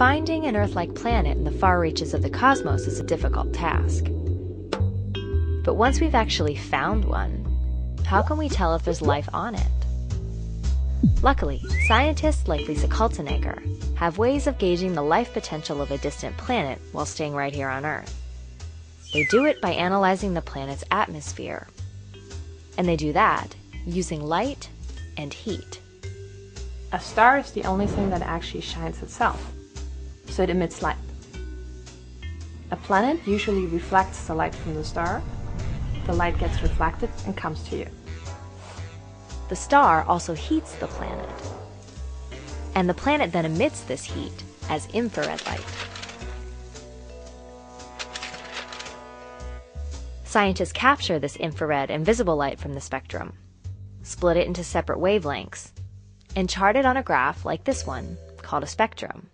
Finding an Earth like planet in the far reaches of the cosmos is a difficult task. But once we've actually found one, how can we tell if there's life on it? Luckily, scientists like Lisa Kaltenegger have ways of gauging the life potential of a distant planet while staying right here on Earth. They do it by analyzing the planet's atmosphere. And they do that using light and heat. A star is the only thing that actually shines itself, so it emits light. A planet usually reflects the light from the star. The light gets reflected and comes to you. The star also heats the planet. And the planet then emits this heat as infrared light. Scientists capture this infrared and visible light from the spectrum, split it into separate wavelengths, and chart it on a graph like this one, called a spectrum.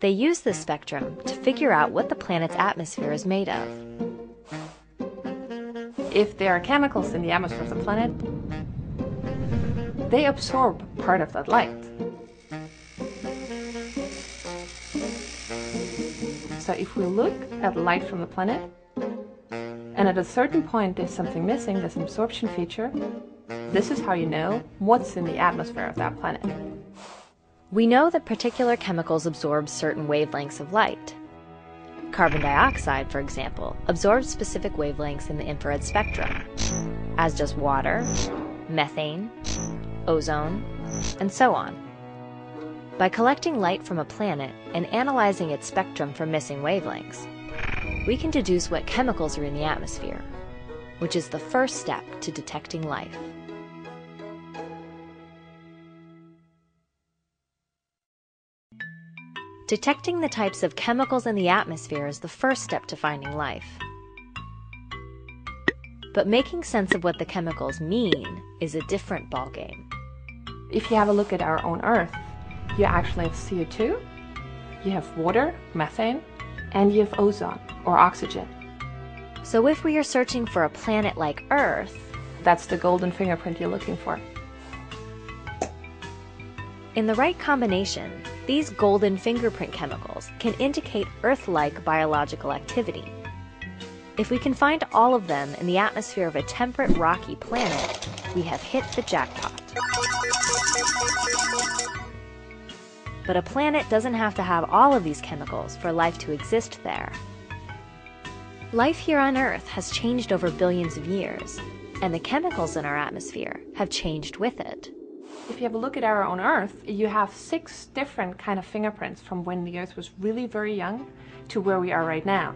They use this spectrum to figure out what the planet's atmosphere is made of. If there are chemicals in the atmosphere of the planet, they absorb part of that light. So if we look at light from the planet, and at a certain point there's something missing, there's an absorption feature, this is how you know what's in the atmosphere of that planet. We know that particular chemicals absorb certain wavelengths of light. Carbon dioxide, for example, absorbs specific wavelengths in the infrared spectrum, as does water, methane, ozone, and so on. By collecting light from a planet and analyzing its spectrum for missing wavelengths, we can deduce what chemicals are in the atmosphere, which is the first step to detecting life. Detecting the types of chemicals in the atmosphere is the first step to finding life. But making sense of what the chemicals mean is a different ballgame. If you have a look at our own Earth, you actually have CO2, you have water, methane, and you have ozone, or oxygen. So if we are searching for a planet like Earth, that's the golden fingerprint you're looking for. In the right combination, these golden fingerprint chemicals can indicate Earth-like biological activity. If we can find all of them in the atmosphere of a temperate rocky planet, we have hit the jackpot. But a planet doesn't have to have all of these chemicals for life to exist there. Life here on Earth has changed over billions of years, and the chemicals in our atmosphere have changed with it. If you have a look at our own Earth, you have six different kind of fingerprints from when the Earth was really very young to where we are right now.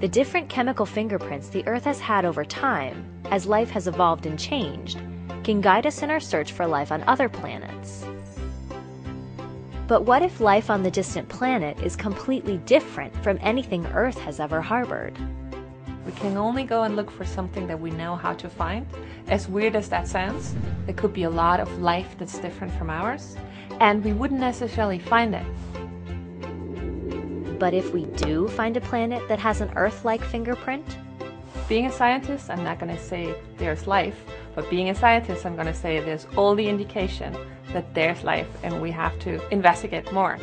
The different chemical fingerprints the Earth has had over time, as life has evolved and changed, can guide us in our search for life on other planets. But what if life on the distant planet is completely different from anything Earth has ever harbored? We can only go and look for something that we know how to find. As weird as that sounds, there could be a lot of life that's different from ours, and we wouldn't necessarily find it. But if we do find a planet that has an Earth-like fingerprint? Being a scientist, I'm not going to say there's life, but being a scientist, I'm going to say there's all the indication that there's life and we have to investigate more.